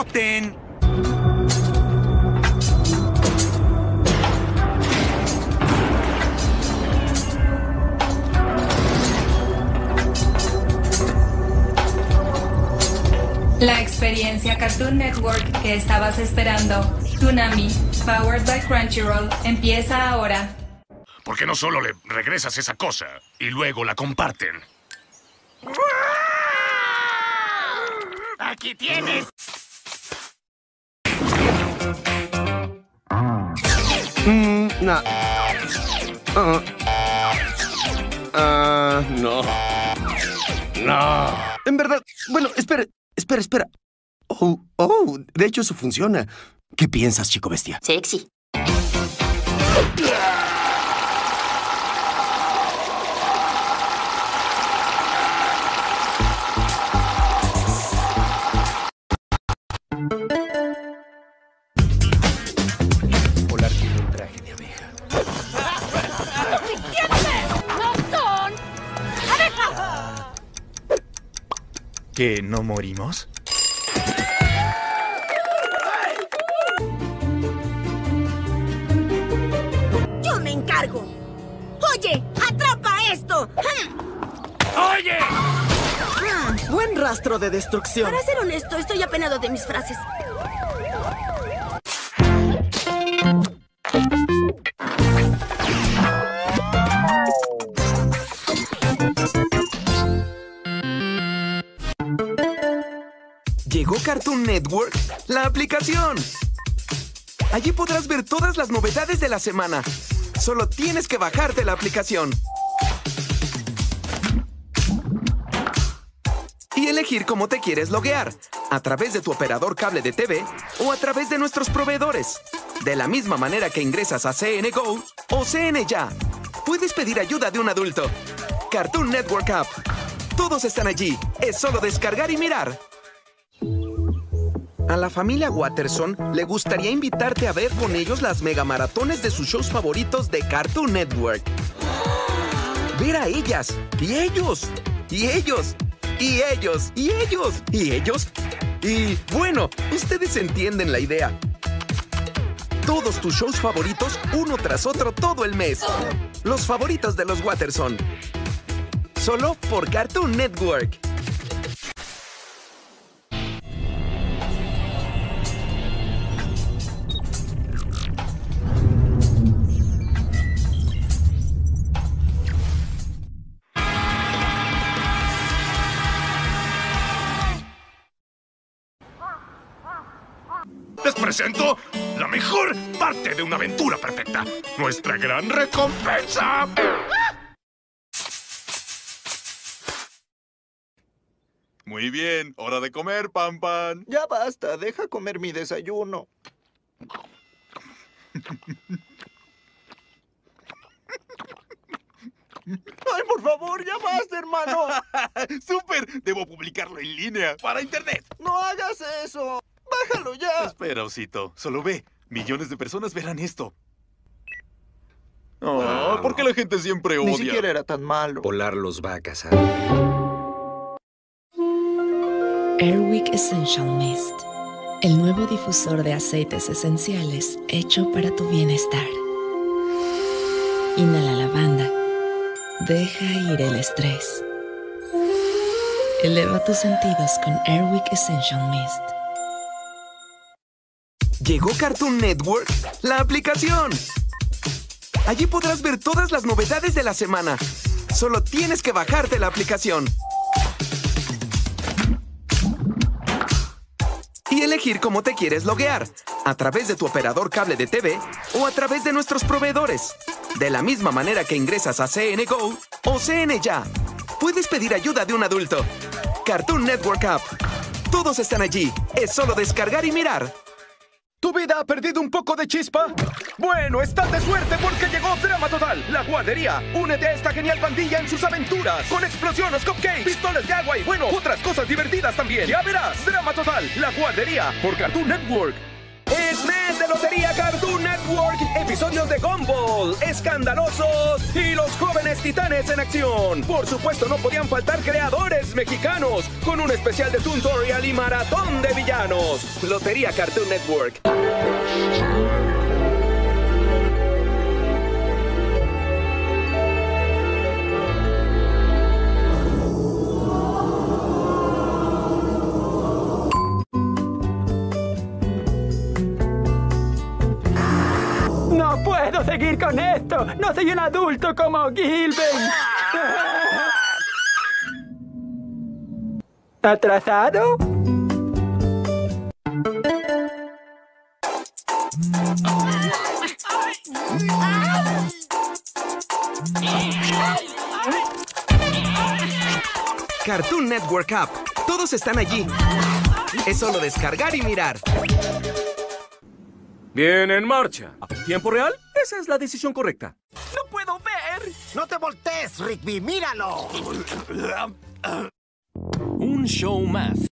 Goten. La experiencia Cartoon Network que estabas esperando, Tsunami, powered by Crunchyroll, empieza ahora. ¿Por qué no solo le regresas esa cosa y luego la comparten? ¡Aquí tienes! Mm, no. Ah. Ah, no. No. En verdad, bueno, espera, espera, espera. Oh, oh, de hecho eso funciona. ¿Qué piensas, chico bestia? Sexy. ¿Que no morimos? ¡Yo me encargo! ¡Oye! ¡Atrapa esto! ¡Oye! Ah, Buen rastro de destrucción. Para ser honesto, estoy apenado de mis frases. Llegó Cartoon Network, la aplicación. Allí podrás ver todas las novedades de la semana. Solo tienes que bajarte la aplicación. Y elegir cómo te quieres loguear, a través de tu operador cable de TV o a través de nuestros proveedores. De la misma manera que ingresas a CNGO o CN Ya. Puedes pedir ayuda de un adulto. Cartoon Network App. Todos están allí. Es solo descargar y mirar. A la familia Watterson le gustaría invitarte a ver con ellos las megamaratones de sus shows favoritos de Cartoon Network. Ver a ellas, y ellos, y ellos, y ellos, y ellos, y ellos. Y bueno, ustedes entienden la idea. Todos tus shows favoritos uno tras otro todo el mes. Los favoritos de los Watterson. Solo por Cartoon Network. Les presento la mejor parte de una aventura perfecta. Nuestra gran recompensa. Muy bien, hora de comer, Pan Pan. Ya basta, deja comer mi desayuno. Ay, por favor, ya basta, hermano. ¡Súper! Debo publicarlo en línea para internet. No hagas eso. Bájalo ya. Espera, osito. Solo ve. Millones de personas verán esto. Oh, ¿por qué la gente siempre odia? Ni siquiera era tan malo. Polar los va a. Airwick Essential Mist. El nuevo difusor de aceites esenciales hecho para tu bienestar. Inhala lavanda. Deja ir el estrés. Eleva tus sentidos con Airwick Essential Mist. Llegó Cartoon Network, la aplicación. Allí podrás ver todas las novedades de la semana. Solo tienes que bajarte la aplicación. Y elegir cómo te quieres loguear, a través de tu operador cable de TV o a través de nuestros proveedores. De la misma manera que ingresas a CNGO o CN Ya. Puedes pedir ayuda de un adulto. Cartoon Network App. Todos están allí. Es solo descargar y mirar. ¿Tu vida ha perdido un poco de chispa? Bueno, estás de suerte porque llegó Drama Total, la guardería. Únete a esta genial pandilla en sus aventuras. Con explosiones, cupcakes, pistolas de agua y bueno, otras cosas divertidas también. Ya verás, Drama Total, la guardería, por Cartoon Network. Episodios de Gumball, Escandalosos y los jóvenes titanes en acción. Por supuesto, no podían faltar creadores mexicanos, con un especial de Tutorial y maratón de villanos. Lotería Cartoon Network. No puedo seguir con esto. No soy un adulto como Gilben. ¿Atrasado? Cartoon Network App. Todos están allí. Es solo descargar y mirar. Bien, en marcha. ¿Tiempo real? Esa es la decisión correcta. ¡No puedo ver! ¡No te voltees, Rigby! ¡Míralo! Un show más